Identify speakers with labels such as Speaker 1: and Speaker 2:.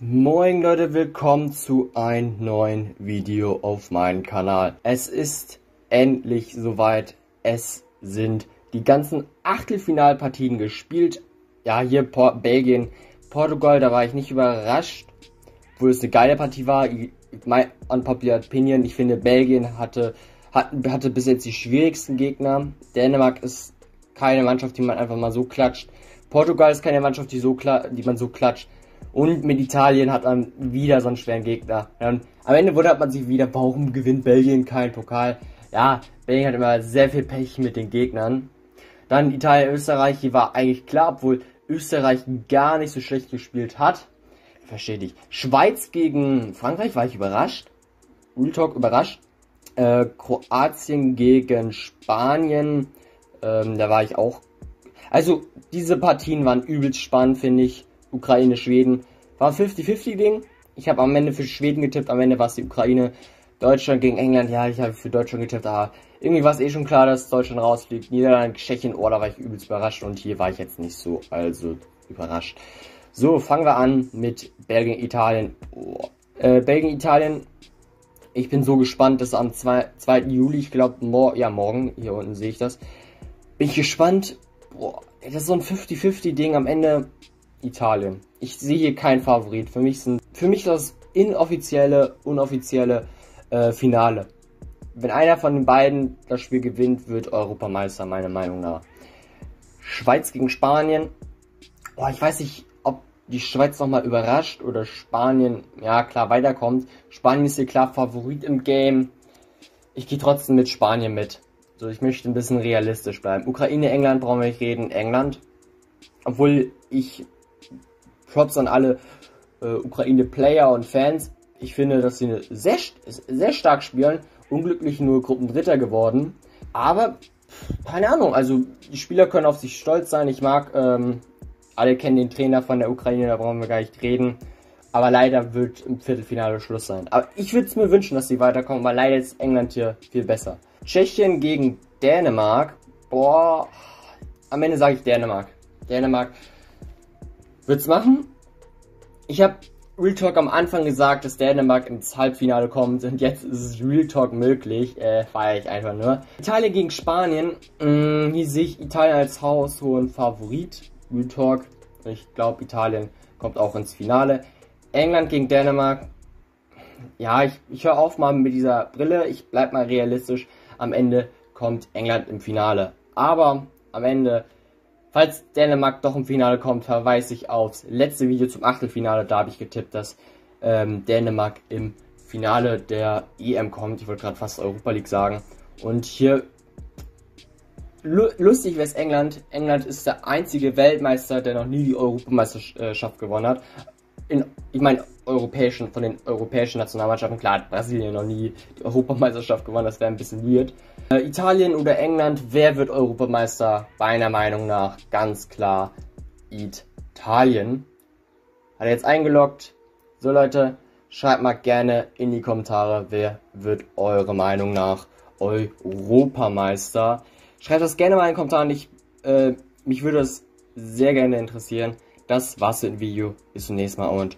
Speaker 1: Moin Leute, willkommen zu einem neuen Video auf meinem Kanal. Es ist endlich soweit. Es sind die ganzen Achtelfinalpartien gespielt. Ja, hier Por Belgien, Portugal, da war ich nicht überrascht, obwohl es eine geile Partie war. My unpopular opinion, ich finde Belgien hatte, hat, hatte bis jetzt die schwierigsten Gegner. Dänemark ist keine Mannschaft, die man einfach mal so klatscht. Portugal ist keine Mannschaft, die, so die man so klatscht. Und mit Italien hat man wieder so einen schweren Gegner. Und am Ende wundert man sich wieder, warum gewinnt Belgien keinen Pokal? Ja, Belgien hat immer sehr viel Pech mit den Gegnern. Dann Italien, Österreich, hier war eigentlich klar, obwohl Österreich gar nicht so schlecht gespielt hat. Verstehe dich. Schweiz gegen Frankreich war ich überrascht. Real überrascht. Äh, Kroatien gegen Spanien, ähm, da war ich auch. Also, diese Partien waren übelst spannend, finde ich. Ukraine, Schweden. War 50-50-Ding. Ich habe am Ende für Schweden getippt, am Ende war es die Ukraine. Deutschland gegen England, ja, ich habe für Deutschland getippt, aber irgendwie war es eh schon klar, dass Deutschland rausfliegt. Niederlande, Tschechien, oh, da war ich übelst überrascht und hier war ich jetzt nicht so, also überrascht. So, fangen wir an mit Belgien, Italien. Oh. Äh, Belgien, Italien. Ich bin so gespannt, dass am 2, 2. Juli, ich glaube, mor ja, morgen, hier unten sehe ich das. Bin ich gespannt. Boah, das ist so ein 50-50-Ding. Am Ende Italien. Ich sehe hier keinen Favorit. Für mich sind, für mich das inoffizielle, unoffizielle äh, Finale. Wenn einer von den beiden das Spiel gewinnt, wird Europameister, meiner Meinung nach. Schweiz gegen Spanien. Boah, ich weiß nicht, ob die Schweiz nochmal überrascht oder Spanien, ja klar, weiterkommt. Spanien ist hier klar Favorit im Game. Ich gehe trotzdem mit Spanien mit. So, ich möchte ein bisschen realistisch bleiben. Ukraine, England brauchen wir nicht reden. England. Obwohl ich Props an alle äh, Ukraine-Player und Fans. Ich finde, dass sie sehr, sehr stark spielen. Unglücklich nur Gruppendritter geworden. Aber, keine Ahnung, also die Spieler können auf sich stolz sein. Ich mag, ähm, alle kennen den Trainer von der Ukraine, da brauchen wir gar nicht reden. Aber leider wird im Viertelfinale Schluss sein. Aber ich würde es mir wünschen, dass sie weiterkommen, weil leider ist England hier viel besser. Tschechien gegen Dänemark. Boah, am Ende sage ich Dänemark. Dänemark wird's machen. Ich habe Real Talk am Anfang gesagt, dass Dänemark ins Halbfinale kommt und jetzt ist es Real Talk möglich. Äh, feiere ich einfach nur. Italien gegen Spanien. Mh, mm, hier sehe ich Italien als haushohen Favorit. Real Talk. Ich glaube, Italien kommt auch ins Finale. England gegen Dänemark. Ja, ich, ich höre auf mal mit dieser Brille. Ich bleib mal realistisch. Am Ende kommt England im Finale. Aber am Ende Falls Dänemark doch im Finale kommt, verweise ich aufs letzte Video zum Achtelfinale. Da habe ich getippt, dass ähm, Dänemark im Finale der EM kommt. Ich wollte gerade fast Europa League sagen. Und hier lustig wäre es England. England ist der einzige Weltmeister, der noch nie die Europameisterschaft gewonnen hat. In, ich meine, europäischen, von den europäischen Nationalmannschaften, klar hat Brasilien noch nie die Europameisterschaft gewonnen, das wäre ein bisschen weird. Äh, Italien oder England, wer wird Europameister? Meiner Meinung nach ganz klar Italien. Hat er jetzt eingeloggt. So Leute, schreibt mal gerne in die Kommentare, wer wird eure Meinung nach Europameister. Schreibt das gerne mal in den Kommentaren, ich, äh, mich würde das sehr gerne interessieren. Das war's für ein Video. Bis zum nächsten Mal und